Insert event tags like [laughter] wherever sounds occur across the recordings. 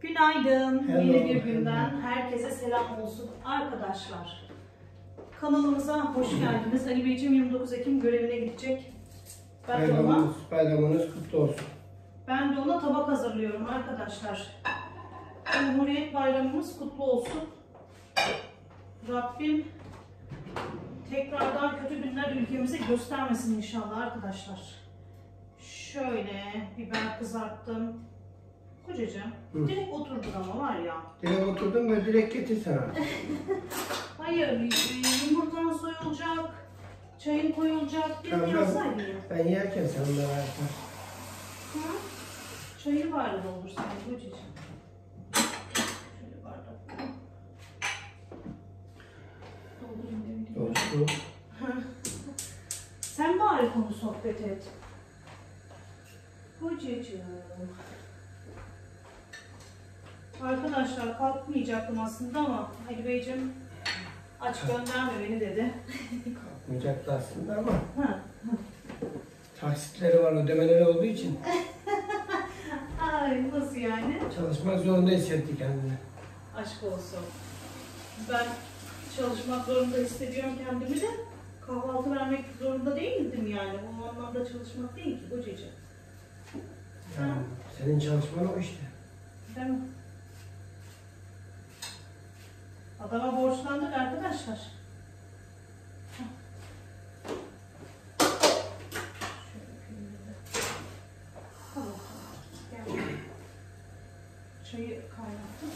Günaydın. Hello, Yeni bir günden herkese selam olsun arkadaşlar. Kanalımıza hoş geldiniz. Ali Beyciğim 29 Ekim görevine gidecek. Ben de ona, Bayramınız, bayramınız kutlu olsun. ben de ona tabak hazırlıyorum arkadaşlar. Cumhuriyet Bayramımız kutlu olsun. Rabbim tekrardan kötü günler ülkemize göstermesin inşallah arkadaşlar. Şöyle biber kızarttım. Kocacığım Hı. direkt oturdun ama var ya. Direkt oturdum ve direkt getir sana. [laughs] Hayır, yumurtan soyulacak, çayın koyulacak. Bir ben- yazsaydın ya. Ben yerken sen de versen. Hı? Çayı bari doldursan kocacığım. Şöyle bardak. Doldurayım dedim. Olsun. Sen bari konu sohbet et. Kocacığım. Arkadaşlar kalkmayacaktım aslında ama Ali Beyciğim aç gönderme beni dedi. Kalkmayacaktı aslında ama Ha. taksitleri var, ödemeleri olduğu için [laughs] Ay nasıl yani? çalışmak zorunda hissetti kendini. Aşk olsun. Ben çalışmak zorunda hissediyorum kendimi de kahvaltı vermek zorunda değildim yani. O anlamda çalışmak değil ki kocacığım. Yani senin çalışman o işte. Değil mi? Adama borçlandık arkadaşlar. Çayı kaynattım.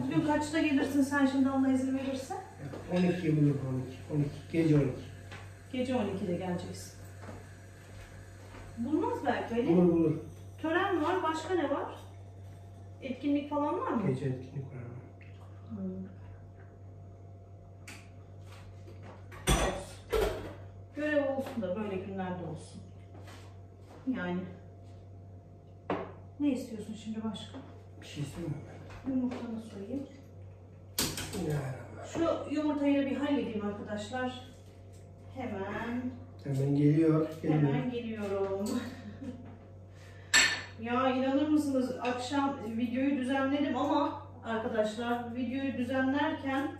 Bugün, kaçta gelirsin sen şimdi Allah izin verirse? 12 bulur 12. 12. Gece 12. Gece 12'de geleceksin. Bulmaz belki öyle. Bulur bulur. Tören var, başka ne var? Etkinlik falan var mı? Gece etkinlik var. Hmm. Olsun. Görev olsun da böyle günlerde olsun. Yani. Ne istiyorsun şimdi başka? Bir şey istemiyorum ben. Yumurtanı soyayım. Şu yumurtayı da bir halledeyim arkadaşlar. Hemen Hemen geliyor. Geliyor. Hemen geliyorum. Ya inanır mısınız akşam videoyu düzenledim ama arkadaşlar videoyu düzenlerken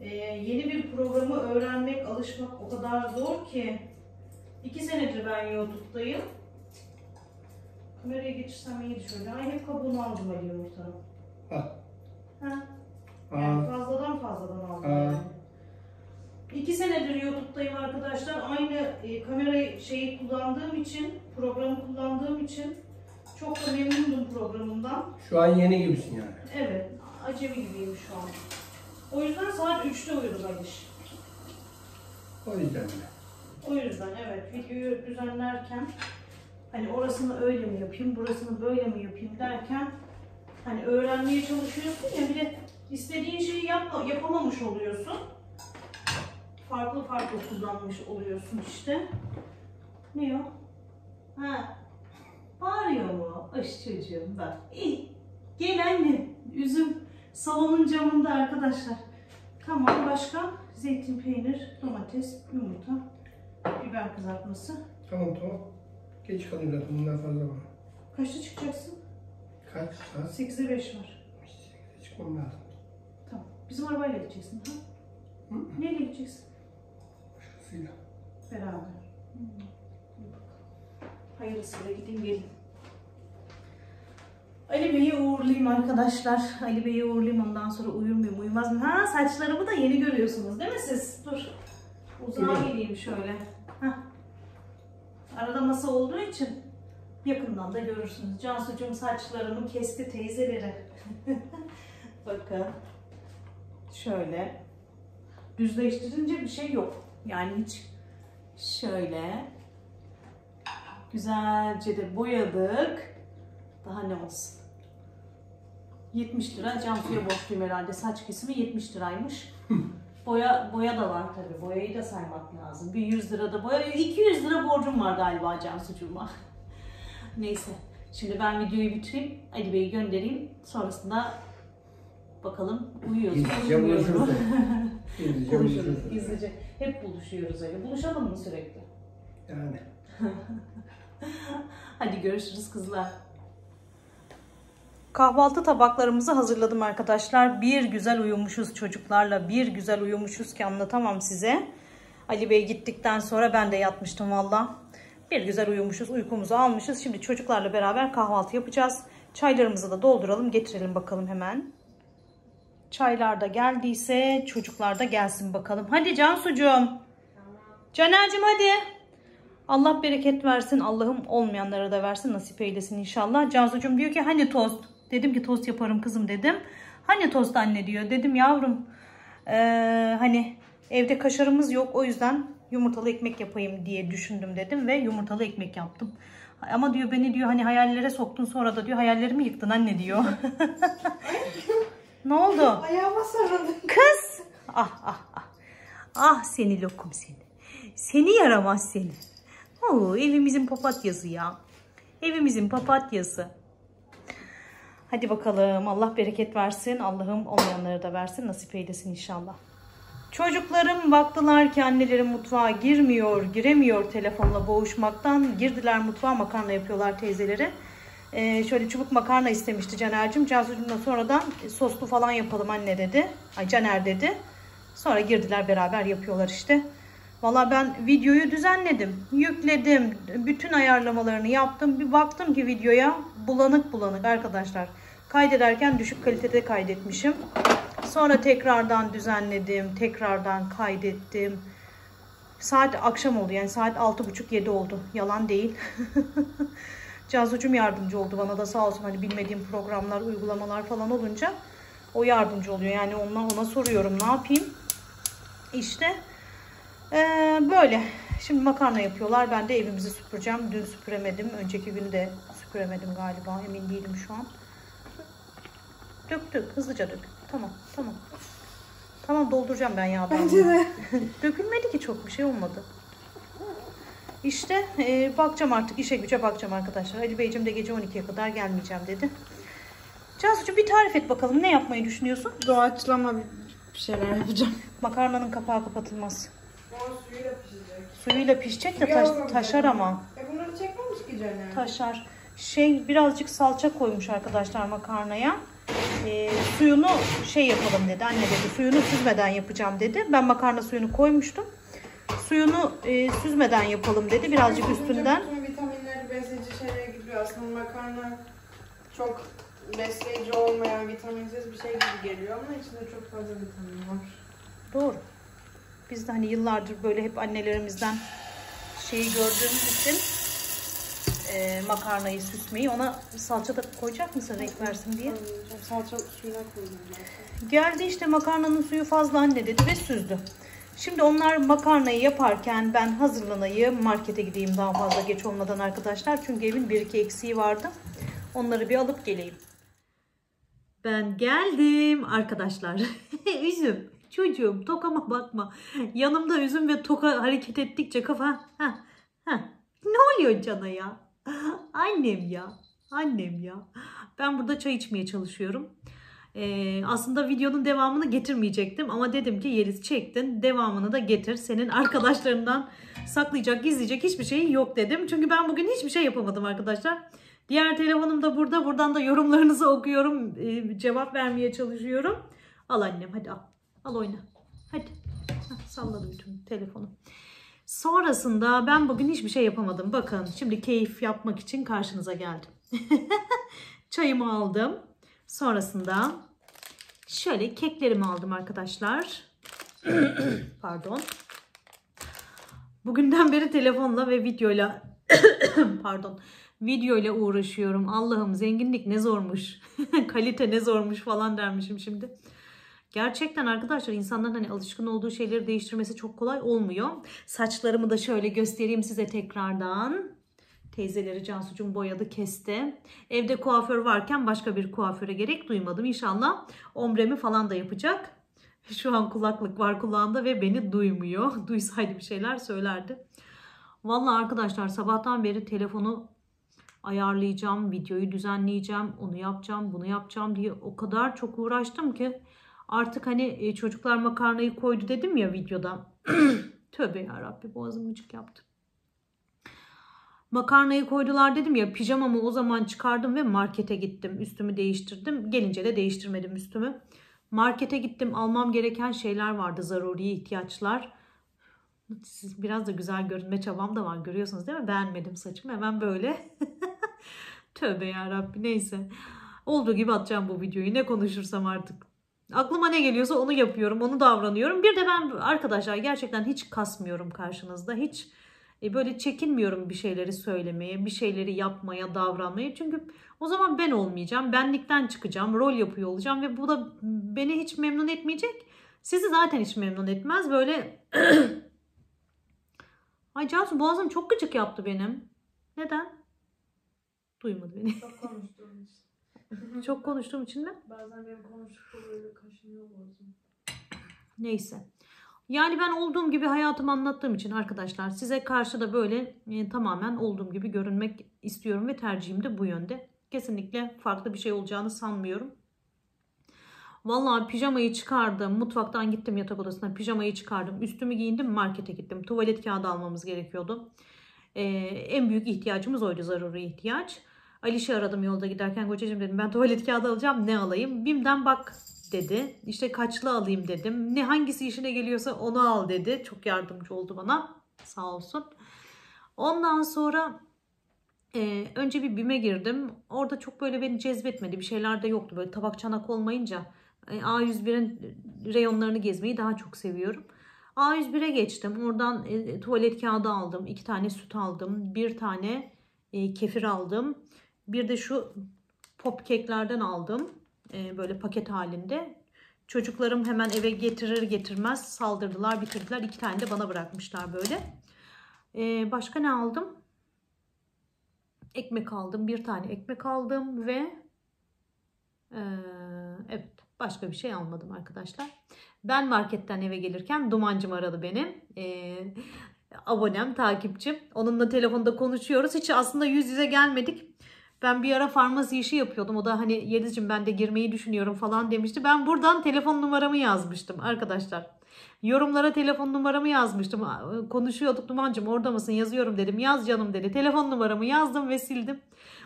e, yeni bir programı öğrenmek, alışmak o kadar zor ki. iki senedir ben YouTube'dayım. Kameraya geçirsem iyiydi şöyle. Ay hep kabuğunu aldım Ali yumurtanın. Al. Ha, yani fazladan fazladan aldım yani. İki senedir YouTube'dayım arkadaşlar. Aynı e, kamera şeyi kullandığım için, programı kullandığım için çok da memnundum programından. şu an yeni gibisin yani. Evet, acemi gibiyim şu an. O yüzden saat 3'te uyudum Aliş. O yüzden de. O yüzden evet, videoyu düzenlerken hani orasını öyle mi yapayım, burasını böyle mi yapayım derken hani öğrenmeye çalışıyorsun ya bir de istediğin şeyi yapma, yapamamış oluyorsun. Farklı farklı kullanmış oluyorsun işte. Ne o? Ha. Bağırıyor mu? Aş çocuğum bak. İyi. Gel anne. Üzüm salonun camında arkadaşlar. Tamam başka? Zeytin, peynir, domates, yumurta, biber kızartması. Tamam tamam. Geç kalın zaten bundan fazla var. Kaçta çıkacaksın? Kaç saat? 8'e 5 var. 8'de çıkmam lazım. Tamam. Bizim arabayla gideceksin ha? Hı hı. Neyle gideceksin? Başkasıyla. Beraber. Hmm. Hayırlısıyla gideyim gelin. Ali Bey'i uğurlayayım arkadaşlar. Ali Bey'i uğurlayayım ondan sonra uyur muyum uyumaz mıyım? Ha saçlarımı da yeni görüyorsunuz değil mi siz? Dur. Uzağa Evet. geleyim şöyle. Hah. Arada masa olduğu için yakından da görürsünüz. Cansucuğum saçlarımı kesti teyzeleri. [laughs] Bakın. Şöyle. Düzleştirince bir şey yok. Yani hiç şöyle güzelce de boyadık. Daha ne olsun? 70 lira. Cansu'ya borçluyum herhalde. Saç kesimi 70 liraymış. [laughs] Boya boya da var tabii. Boyayı da saymak lazım. Bir 100 lira da boya. 200 lira borcum var galiba Cansu'cuma. [laughs] Neyse. Şimdi ben videoyu bitireyim. Ali Bey'i göndereyim. Sonrasında bakalım uyuyoruz. Gizlice uyumuyoruz mu? Gizlice. [laughs] Hep buluşuyoruz öyle. Buluşalım mı sürekli? Yani. [laughs] Hadi görüşürüz kızlar. Kahvaltı tabaklarımızı hazırladım arkadaşlar. Bir güzel uyumuşuz çocuklarla. Bir güzel uyumuşuz ki anlatamam size. Ali Bey gittikten sonra ben de yatmıştım valla. Bir güzel uyumuşuz, uykumuzu almışız. Şimdi çocuklarla beraber kahvaltı yapacağız. Çaylarımızı da dolduralım, getirelim bakalım hemen. Çaylar da geldiyse çocuklar da gelsin bakalım. Hadi Cansucuğum. Caner'cim hadi. Allah bereket versin. Allah'ım olmayanlara da versin. Nasip eylesin inşallah. Cansucuğum diyor ki hani tost. Dedim ki tost yaparım kızım dedim. Hani tost anne diyor. Dedim yavrum ee, hani evde kaşarımız yok. O yüzden yumurtalı ekmek yapayım diye düşündüm dedim. Ve yumurtalı ekmek yaptım. Ama diyor beni diyor hani hayallere soktun sonra da diyor hayallerimi yıktın anne diyor. [laughs] ne oldu? Ayağıma sarıldı. Kız. Ah ah ah. Ah seni lokum seni. Seni yaramaz seni. Oo, evimizin papatyası ya. Evimizin papatyası. Hadi bakalım. Allah bereket versin. Allah'ım olmayanları da versin. Nasip eylesin inşallah. Çocuklarım baktılar ki anneleri mutfağa girmiyor, giremiyor telefonla boğuşmaktan. Girdiler mutfağa makarna yapıyorlar teyzeleri. Ee, şöyle çubuk makarna istemişti Caner'cim. Cansu'cumla sonradan soslu falan yapalım anne dedi. Ay Caner dedi. Sonra girdiler beraber yapıyorlar işte. Valla ben videoyu düzenledim. Yükledim. Bütün ayarlamalarını yaptım. Bir baktım ki videoya bulanık bulanık arkadaşlar. Kaydederken düşük kalitede kaydetmişim. Sonra tekrardan düzenledim. Tekrardan kaydettim. Saat akşam oldu yani saat 6.30-7 oldu. Yalan değil. [laughs] Cansucuğum yardımcı oldu bana da sağ olsun. Hani bilmediğim programlar, uygulamalar falan olunca o yardımcı oluyor. Yani ona, ona soruyorum ne yapayım. İşte ee, böyle. Şimdi makarna yapıyorlar. Ben de evimizi süpüreceğim. Dün süpüremedim. Önceki günü de süpüremedim galiba. Emin değilim şu an. Dök dök. Hızlıca dök. Tamam tamam. Tamam dolduracağım ben yağdan. Bence de. [laughs] Dökülmedi ki çok bir şey olmadı. İşte e, bakacağım artık işe güce bakacağım arkadaşlar. Ali Beyciğim de gece 12'ye kadar gelmeyeceğim dedi. Cansucuğum bir tarif et bakalım. Ne yapmayı düşünüyorsun? Doğaçlama bir şeyler yapacağım. Makarnanın kapağı kapatılmaz. O suyuyla pişecek. Suyuyla pişecek de Suyu taş- taşar dedim. ama. E bunları çekmemiş ki Caner. Taşar. Şey birazcık salça koymuş arkadaşlar makarnaya. Ee, suyunu şey yapalım dedi. Anne dedi suyunu süzmeden yapacağım dedi. Ben makarna suyunu koymuştum. Suyunu e, süzmeden yapalım dedi. Birazcık Süzünce üstünden. Bütün vitaminleri besleyici şeylere gidiyor. Aslında makarna çok besleyici olmayan vitaminsiz bir şey gibi geliyor ama içinde çok fazla vitamin var. Doğru. Biz de hani yıllardır böyle hep annelerimizden şeyi gördüğümüz için e, makarnayı süsmeyi ona salça da koyacak mısın renk versin diye. Salça suyuna koydum. Geldi işte makarnanın suyu fazla anne dedi ve süzdü. Şimdi onlar makarnayı yaparken ben hazırlanayım. Markete gideyim daha fazla geç olmadan arkadaşlar. Çünkü evin bir iki eksiği vardı. Onları bir alıp geleyim. Ben geldim arkadaşlar. [laughs] üzüm. Çocuğum tokama bakma. Yanımda üzüm ve toka hareket ettikçe kafa. Heh, heh. Ne oluyor cana ya? [laughs] Annem ya. Annem ya. Ben burada çay içmeye çalışıyorum. Ee, aslında videonun devamını getirmeyecektim ama dedim ki Yeliz çektin devamını da getir. Senin arkadaşlarından saklayacak, gizleyecek hiçbir şeyin yok dedim. Çünkü ben bugün hiçbir şey yapamadım arkadaşlar. Diğer telefonum da burada. Buradan da yorumlarınızı okuyorum. ee, cevap vermeye çalışıyorum. Al annem hadi al. Al oyna. Hadi. Hah, salladım bütün telefonu. Sonrasında ben bugün hiçbir şey yapamadım. Bakın şimdi keyif yapmak için karşınıza geldim. [laughs] Çayımı aldım. Sonrasında şöyle keklerimi aldım arkadaşlar. [clears throat] Pardon. Bugünden beri telefonla ve videoyla [clears throat] pardon videoyla uğraşıyorum. Allah'ım zenginlik ne zormuş. [laughs] Kalite ne zormuş falan dermişim şimdi. Gerçekten arkadaşlar insanların hani alışkın olduğu şeyleri değiştirmesi çok kolay olmuyor. Saçlarımı da şöyle göstereyim size tekrardan. Teyzeleri Cansucuğum boyadı kesti. Evde kuaför varken başka bir kuaföre gerek duymadım. İnşallah ombremi falan da yapacak. [laughs] Şu an kulaklık var kulağında ve beni duymuyor. [laughs] Duysaydı bir şeyler söylerdi. Vallahi arkadaşlar sabahtan beri telefonu ayarlayacağım, videoyu düzenleyeceğim, onu yapacağım, bunu yapacağım diye o kadar çok uğraştım ki artık hani e, çocuklar makarnayı koydu dedim ya videoda. [clears throat] Tövbe yarabbi boğazım gıcık yaptı. Makarnayı koydular dedim ya pijamamı o zaman çıkardım ve markete gittim. Üstümü değiştirdim. Gelince de değiştirmedim üstümü. Markete gittim. Almam gereken şeyler vardı. Zaruri ihtiyaçlar. Siz biraz da güzel görünme çabam da var. Görüyorsunuz değil mi? Beğenmedim saçımı. Hemen böyle. [laughs] Tövbe yarabbi neyse. Olduğu gibi atacağım bu videoyu. Ne konuşursam artık. Aklıma ne geliyorsa onu yapıyorum. Onu davranıyorum. Bir de ben arkadaşlar gerçekten hiç kasmıyorum karşınızda. Hiç e, böyle çekinmiyorum bir şeyleri söylemeye, bir şeyleri yapmaya, davranmaya. Çünkü o zaman ben olmayacağım. Benlikten çıkacağım. Rol yapıyor olacağım ve bu da beni hiç memnun etmeyecek. Sizi zaten hiç memnun etmez. Böyle [clears throat] Ay Cansu boğazım çok gıcık yaptı benim. Neden? Duymadı beni. Çok konuştuğum için. Çok konuştuğum için mi? Bazen benim konuştukça böyle kaşınıyor boğazım. Neyse. Yani ben olduğum gibi hayatımı anlattığım için arkadaşlar size karşı da böyle e, tamamen olduğum gibi görünmek istiyorum ve tercihim de bu yönde. Kesinlikle farklı bir şey olacağını sanmıyorum. Vallahi pijamayı çıkardım. Mutfaktan gittim yatak odasına. Pijamayı çıkardım. Üstümü giyindim. Markete gittim. Tuvalet kağıdı almamız gerekiyordu. Ee, en büyük ihtiyacımız oydu. Zaruri ihtiyaç. Aliş'i aradım yolda giderken. Kocacığım dedim ben tuvalet kağıdı alacağım. Ne alayım? Bim'den bak dedi. İşte kaçlı alayım dedim. Ne hangisi işine geliyorsa onu al dedi. Çok yardımcı oldu bana. Sağ olsun. Ondan sonra e, önce bir BİM'e girdim. Orada çok böyle beni cezbetmedi. Bir şeyler de yoktu. Böyle tabak çanak olmayınca e, A101'in reyonlarını gezmeyi daha çok seviyorum. A101'e geçtim. Oradan e, tuvalet kağıdı aldım. iki tane süt aldım. Bir tane e, kefir aldım. Bir de şu pop keklerden aldım. E, böyle paket halinde. Çocuklarım hemen eve getirir getirmez saldırdılar bitirdiler. İki tane de bana bırakmışlar böyle. E, başka ne aldım? Ekmek aldım. Bir tane ekmek aldım ve e, evet başka bir şey almadım arkadaşlar. Ben marketten eve gelirken Dumancım aradı beni. E, abonem, takipçim. Onunla telefonda konuşuyoruz. Hiç aslında yüz yüze gelmedik. Ben bir ara farmasi işi yapıyordum. O da hani Yeliz'cim ben de girmeyi düşünüyorum falan demişti. Ben buradan telefon numaramı yazmıştım arkadaşlar. Yorumlara telefon numaramı yazmıştım. Konuşuyorduk Duman'cım orada mısın yazıyorum dedim. Yaz canım dedi. Telefon numaramı yazdım ve sildim.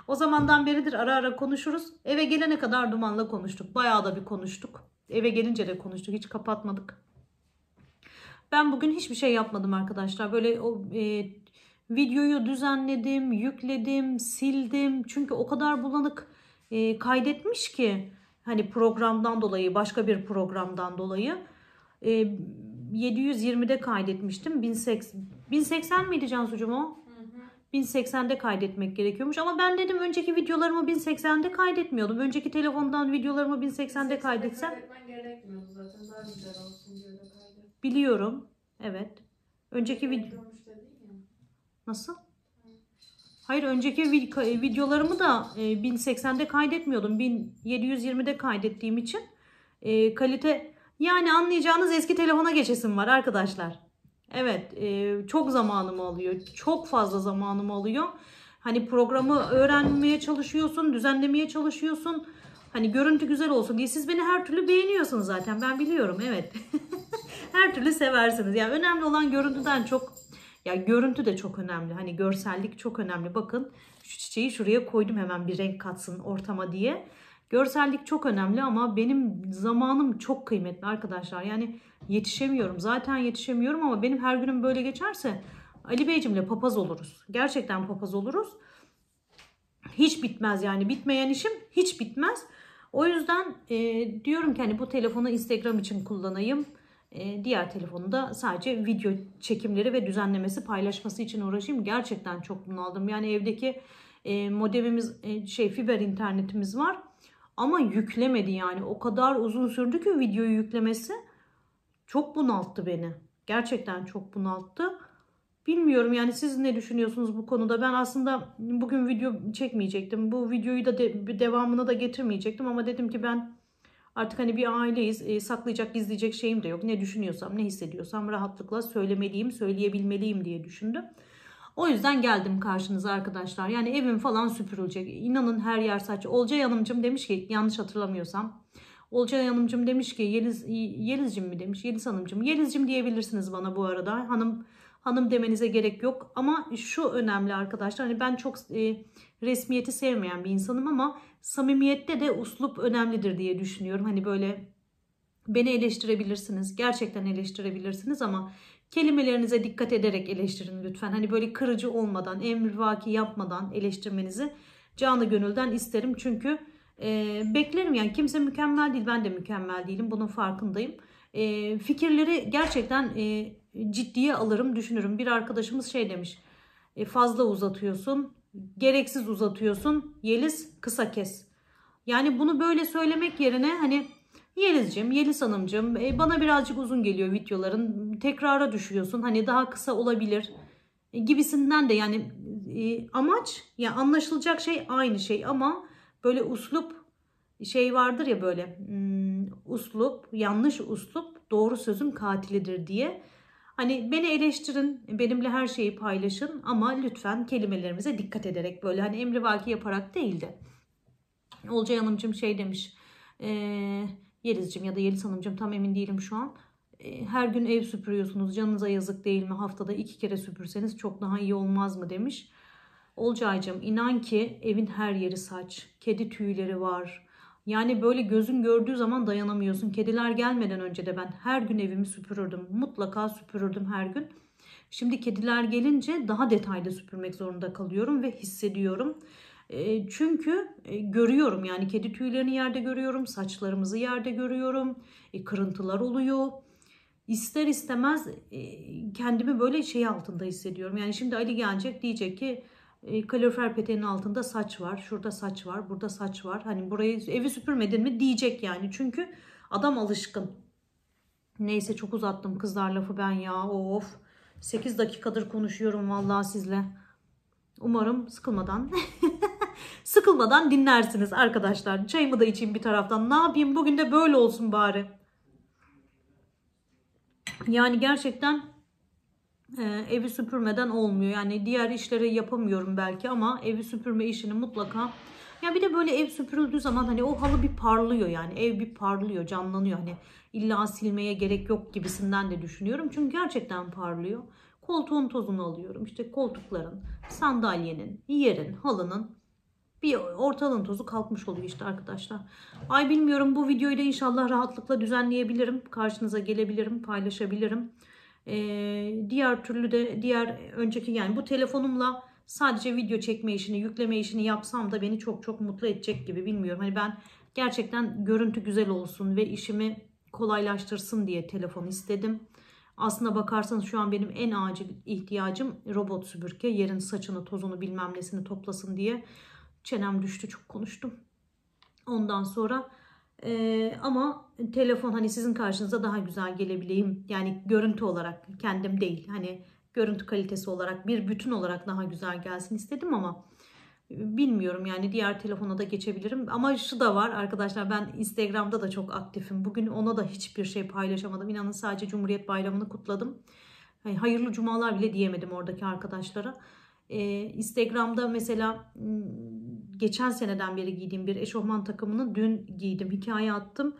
O zamandan beridir ara ara konuşuruz. Eve gelene kadar Duman'la konuştuk. Bayağı da bir konuştuk. Eve gelince de konuştuk. Hiç kapatmadık. Ben bugün hiçbir şey yapmadım arkadaşlar. Böyle o e, videoyu düzenledim, yükledim, sildim. Çünkü o kadar bulanık e, kaydetmiş ki hani programdan dolayı, başka bir programdan dolayı e, 720'de kaydetmiştim. 1080, 1080 miydi Cansucuğum o? 1080'de kaydetmek gerekiyormuş. Ama ben dedim önceki videolarımı 1080'de kaydetmiyordum. Önceki telefondan videolarımı 1080'de kaydetsem. Biliyorum. Evet. Önceki video... Nasıl? Hayır önceki vid- videolarımı da e, 1080'de kaydetmiyordum. 1720'de kaydettiğim için e, kalite yani anlayacağınız eski telefona geçesim var arkadaşlar. Evet e, çok zamanımı alıyor. Çok fazla zamanımı alıyor. Hani programı öğrenmeye çalışıyorsun, düzenlemeye çalışıyorsun. Hani görüntü güzel olsun diye. Siz beni her türlü beğeniyorsunuz zaten. Ben biliyorum evet. [laughs] her türlü seversiniz. Yani önemli olan görüntüden çok ya görüntü de çok önemli. Hani görsellik çok önemli. Bakın şu çiçeği şuraya koydum hemen bir renk katsın ortama diye. Görsellik çok önemli ama benim zamanım çok kıymetli arkadaşlar. Yani yetişemiyorum. Zaten yetişemiyorum ama benim her günüm böyle geçerse Ali Beyciğimle papaz oluruz. Gerçekten papaz oluruz. Hiç bitmez yani. Bitmeyen işim hiç bitmez. O yüzden e, diyorum ki hani bu telefonu Instagram için kullanayım. E, diğer telefonu da sadece video çekimleri ve düzenlemesi paylaşması için uğraşayım. Gerçekten çok bunaldım. Yani evdeki e, modemimiz e, şey fiber internetimiz var. Ama yüklemedi yani. O kadar uzun sürdü ki videoyu yüklemesi. Çok bunalttı beni. Gerçekten çok bunalttı. Bilmiyorum yani siz ne düşünüyorsunuz bu konuda? Ben aslında bugün video çekmeyecektim. Bu videoyu da de, devamını da getirmeyecektim ama dedim ki ben artık hani bir aileyiz. E, saklayacak, gizleyecek şeyim de yok. Ne düşünüyorsam, ne hissediyorsam rahatlıkla söylemeliyim, söyleyebilmeliyim diye düşündüm. O yüzden geldim karşınıza arkadaşlar. Yani evim falan süpürülecek. İnanın her yer saç. Olcay Hanımcığım demiş ki yanlış hatırlamıyorsam. Olcay Hanımcığım demiş ki Yeliz, Yelizcim mi demiş? Yeliz Hanımcığım. Yelizcim diyebilirsiniz bana bu arada. Hanım hanım demenize gerek yok. Ama şu önemli arkadaşlar. Hani ben çok e, resmiyeti sevmeyen bir insanım ama samimiyette de uslup önemlidir diye düşünüyorum. Hani böyle beni eleştirebilirsiniz. Gerçekten eleştirebilirsiniz ama kelimelerinize dikkat ederek eleştirin lütfen. Hani böyle kırıcı olmadan, emrivaki yapmadan eleştirmenizi canı gönülden isterim. Çünkü e, beklerim yani kimse mükemmel değil. Ben de mükemmel değilim. Bunun farkındayım. E, fikirleri gerçekten e, ciddiye alırım, düşünürüm. Bir arkadaşımız şey demiş. E, fazla uzatıyorsun, gereksiz uzatıyorsun. Yeliz kısa kes. Yani bunu böyle söylemek yerine hani Yeliz'cim, Yeliz Hanımcığım e, bana birazcık uzun geliyor videoların. Tekrara düşüyorsun. Hani daha kısa olabilir e, gibisinden de yani e, amaç ya anlaşılacak şey aynı şey ama böyle uslup şey vardır ya böyle hmm, uslup yanlış uslup doğru sözün katilidir diye. Hani beni eleştirin, benimle her şeyi paylaşın ama lütfen kelimelerimize dikkat ederek böyle hani emrivaki yaparak değil de. Olcay Hanımcığım şey demiş. Eee Yeliz'cim ya da Yeliz Hanımcığım tam emin değilim şu an. E, her gün ev süpürüyorsunuz. Canınıza yazık değil mi? Haftada iki kere süpürseniz çok daha iyi olmaz mı demiş. Olcaycığım inan ki evin her yeri saç. Kedi tüyleri var. Yani böyle gözün gördüğü zaman dayanamıyorsun. Kediler gelmeden önce de ben her gün evimi süpürürdüm. Mutlaka süpürürdüm her gün. Şimdi kediler gelince daha detaylı süpürmek zorunda kalıyorum ve hissediyorum. Çünkü e, görüyorum yani kedi tüylerini yerde görüyorum, saçlarımızı yerde görüyorum, e, kırıntılar oluyor. İster istemez e, kendimi böyle şey altında hissediyorum. Yani şimdi Ali gelecek diyecek ki e, kalorifer peteğinin altında saç var, şurada saç var, burada saç var. Hani burayı evi süpürmedin mi diyecek yani. Çünkü adam alışkın. Neyse çok uzattım kızlar lafı ben ya of. 8 dakikadır konuşuyorum vallahi sizle. Umarım sıkılmadan [laughs] sıkılmadan dinlersiniz arkadaşlar. Çayımı da içeyim bir taraftan. Ne yapayım bugün de böyle olsun bari. Yani gerçekten e, evi süpürmeden olmuyor. Yani diğer işleri yapamıyorum belki ama evi süpürme işini mutlaka ya bir de böyle ev süpürüldüğü zaman hani o halı bir parlıyor yani ev bir parlıyor canlanıyor hani illa silmeye gerek yok gibisinden de düşünüyorum çünkü gerçekten parlıyor. Koltuğun tozunu alıyorum işte koltukların, sandalyenin, yerin, halının bir ortalığın tozu kalkmış oluyor işte arkadaşlar. Ay bilmiyorum bu videoyu da inşallah rahatlıkla düzenleyebilirim. Karşınıza gelebilirim, paylaşabilirim. Ee, diğer türlü de diğer önceki yani bu telefonumla sadece video çekme işini, yükleme işini yapsam da beni çok çok mutlu edecek gibi bilmiyorum. Hani ben gerçekten görüntü güzel olsun ve işimi kolaylaştırsın diye telefon istedim. Aslına bakarsanız şu an benim en acil ihtiyacım robot süpürge. Yerin saçını, tozunu bilmem nesini toplasın diye. Çenem düştü çok konuştum. Ondan sonra e, ama telefon hani sizin karşınıza daha güzel gelebileyim. Yani görüntü olarak kendim değil. Hani görüntü kalitesi olarak bir bütün olarak daha güzel gelsin istedim ama bilmiyorum yani diğer telefona da geçebilirim. Ama şu da var arkadaşlar ben Instagram'da da çok aktifim. Bugün ona da hiçbir şey paylaşamadım. İnanın sadece Cumhuriyet Bayramı'nı kutladım. Yani hayırlı cumalar bile diyemedim oradaki arkadaşlara. Ee, Instagram'da mesela geçen seneden beri giydiğim bir eşofman takımını dün giydim. Hikaye attım.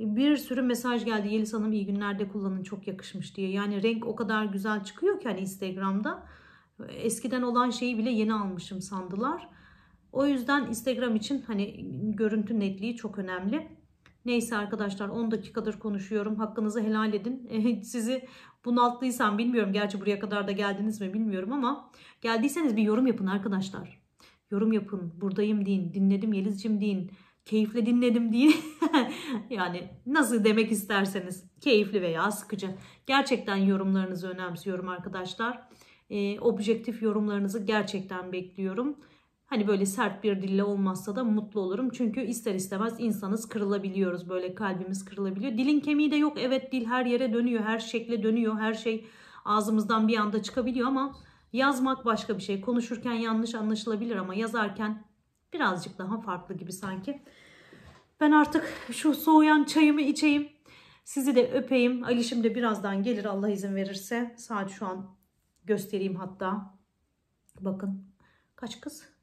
Bir sürü mesaj geldi. Yeliz Hanım iyi günlerde kullanın çok yakışmış diye. Yani renk o kadar güzel çıkıyor ki hani Instagram'da. Eskiden olan şeyi bile yeni almışım sandılar. O yüzden Instagram için hani görüntü netliği çok önemli. Neyse arkadaşlar 10 dakikadır konuşuyorum. Hakkınızı helal edin. [laughs] Sizi bunalttıysam bilmiyorum. Gerçi buraya kadar da geldiniz mi bilmiyorum ama geldiyseniz bir yorum yapın arkadaşlar. Yorum yapın. Buradayım deyin. Dinledim Yeliz'cim deyin. Keyifle dinledim deyin. [laughs] yani nasıl demek isterseniz. Keyifli veya sıkıcı. Gerçekten yorumlarınızı önemsiyorum arkadaşlar. Ee, objektif yorumlarınızı gerçekten bekliyorum. Hani böyle sert bir dille olmazsa da mutlu olurum. Çünkü ister istemez insanız kırılabiliyoruz. Böyle kalbimiz kırılabiliyor. Dilin kemiği de yok. Evet dil her yere dönüyor. Her şekle dönüyor. Her şey ağzımızdan bir anda çıkabiliyor ama yazmak başka bir şey. Konuşurken yanlış anlaşılabilir ama yazarken birazcık daha farklı gibi sanki. Ben artık şu soğuyan çayımı içeyim. Sizi de öpeyim. Alişim de birazdan gelir Allah izin verirse. Saat şu an göstereyim hatta. Bakın kaç kız?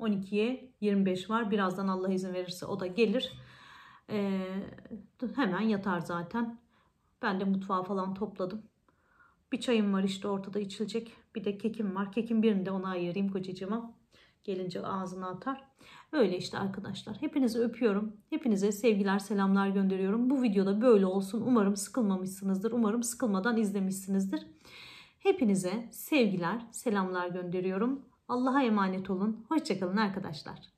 12'ye 25 var. Birazdan Allah izin verirse o da gelir. Ee, hemen yatar zaten. Ben de mutfağı falan topladım. Bir çayım var işte ortada içilecek. Bir de kekim var. Kekin birini de ona ayırayım kocacığıma. Gelince ağzına atar. Öyle işte arkadaşlar. Hepinizi öpüyorum. Hepinize sevgiler, selamlar gönderiyorum. Bu videoda böyle olsun. Umarım sıkılmamışsınızdır. Umarım sıkılmadan izlemişsinizdir. Hepinize sevgiler, selamlar gönderiyorum. Allah'a emanet olun. Hoşçakalın arkadaşlar.